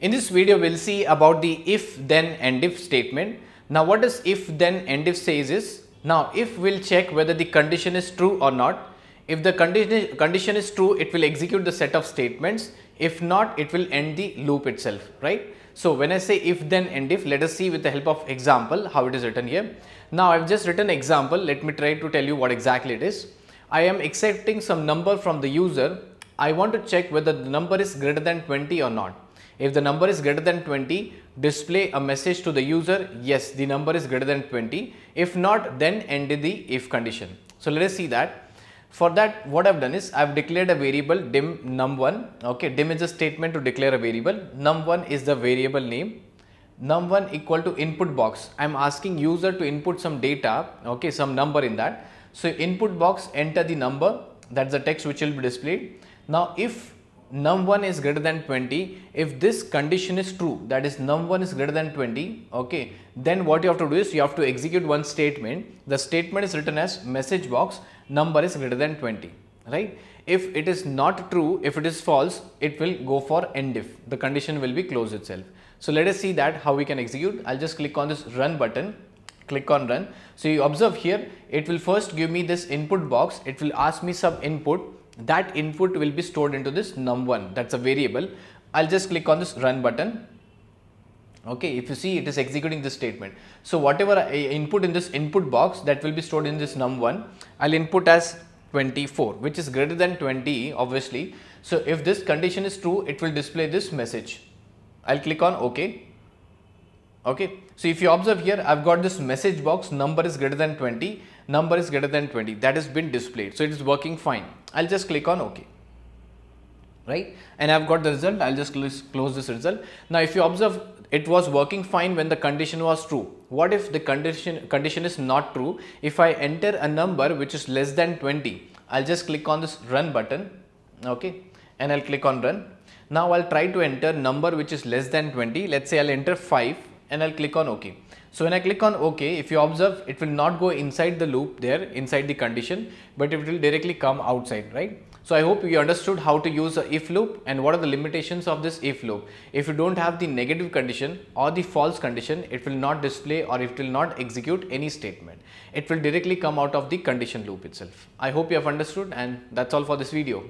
In this video, we'll see about the if, then end if statement. Now, what does if, then end if says is, now if we'll check whether the condition is true or not. If the condition, condition is true, it will execute the set of statements. If not, it will end the loop itself, right? So, when I say if, then end if, let us see with the help of example how it is written here. Now, I have just written example. Let me try to tell you what exactly it is. I am accepting some number from the user. I want to check whether the number is greater than 20 or not. If the number is greater than 20, display a message to the user, yes, the number is greater than 20. If not, then end the if condition. So, let us see that. For that, what I've done is I've declared a variable dim num1. Okay, dim is a statement to declare a variable. Num1 is the variable name. Num1 equal to input box. I'm asking user to input some data, okay, some number in that. So, input box enter the number that's the text which will be displayed. Now, if num1 is greater than 20, if this condition is true that is num1 is greater than 20, okay, then what you have to do is you have to execute one statement. The statement is written as message box number is greater than 20, right. If it is not true, if it is false, it will go for end if the condition will be closed itself. So, let us see that how we can execute. I'll just click on this run button click on run. So, you observe here it will first give me this input box, it will ask me some input that input will be stored into this num1 that is a variable. I will just click on this run button. Okay, if you see it is executing this statement. So, whatever I input in this input box that will be stored in this num1, I will input as 24 which is greater than 20 obviously. So, if this condition is true it will display this message. I will click on OK okay. So, if you observe here I have got this message box number is greater than 20, number is greater than 20 that has been displayed. So, it is working fine I will just click on OK right and I have got the result I will just close this result. Now, if you observe it was working fine when the condition was true. What if the condition condition is not true? If I enter a number which is less than 20, I'll just click on this run button, okay, and I'll click on run. Now I'll try to enter number which is less than 20. Let's say I'll enter 5 and I'll click on OK. So when I click on OK, if you observe, it will not go inside the loop there, inside the condition, but it will directly come outside, right? So I hope you understood how to use a if loop and what are the limitations of this if loop. If you don't have the negative condition or the false condition, it will not display or it will not execute any statement. It will directly come out of the condition loop itself. I hope you have understood and that's all for this video.